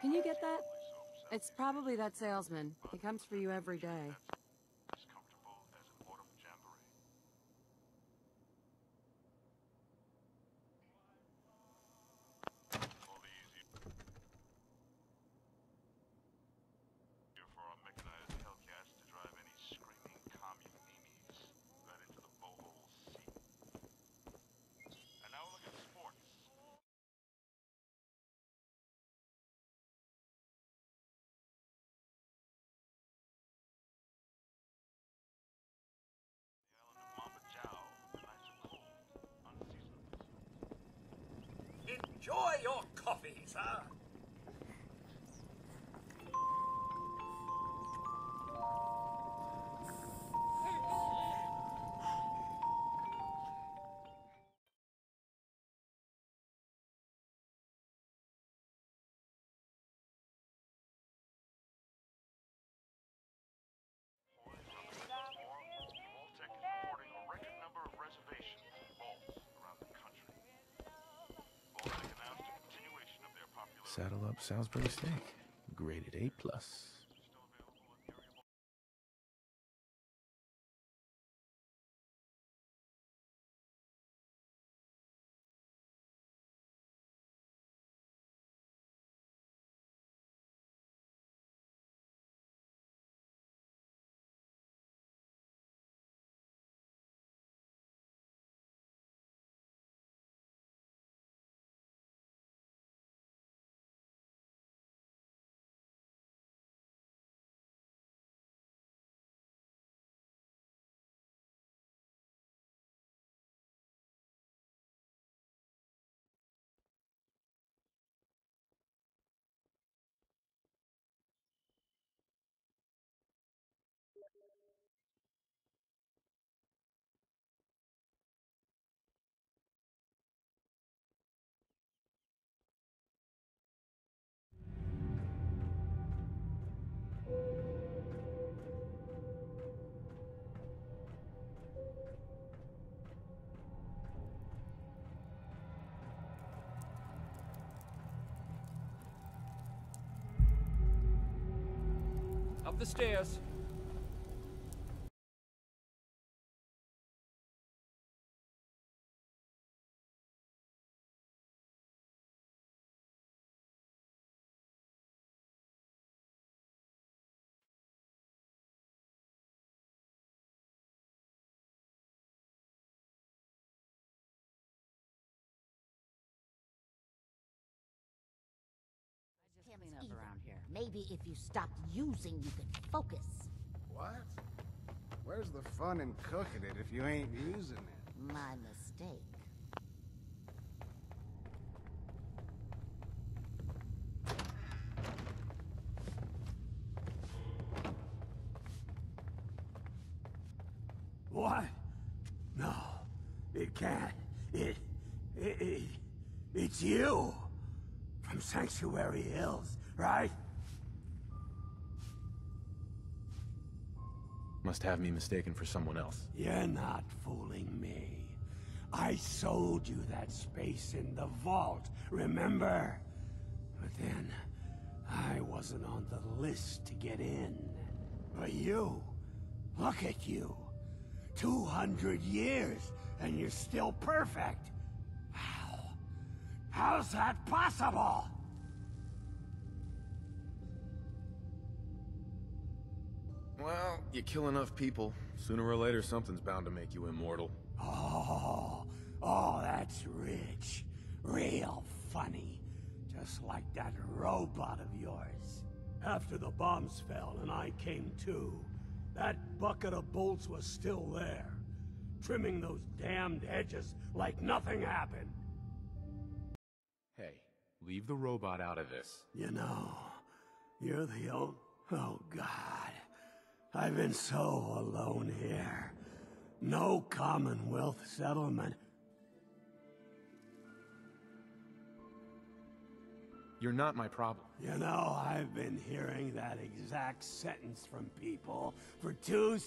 Can you get that? It's probably that salesman. He comes for you every day. Your coffee, sir. Saddle up Salisbury steak. Graded A plus. The stairs. Maybe if you stopped using, you could focus. What? Where's the fun in cooking it if you ain't using it? My mistake. What? No, it can't. It, it, it, it's you from Sanctuary Hills, right? Must have me mistaken for someone else. You're not fooling me. I sold you that space in the vault, remember? But then, I wasn't on the list to get in. But you, look at you. 200 years, and you're still perfect. How? How's that possible? Well, you kill enough people. Sooner or later, something's bound to make you immortal. Oh, oh, that's rich. Real funny. Just like that robot of yours. After the bombs fell and I came to, that bucket of bolts was still there. Trimming those damned edges like nothing happened. Hey, leave the robot out of this. You know, you're the old... Oh, God. I've been so alone here. No Commonwealth settlement. You're not my problem. You know, I've been hearing that exact sentence from people for two...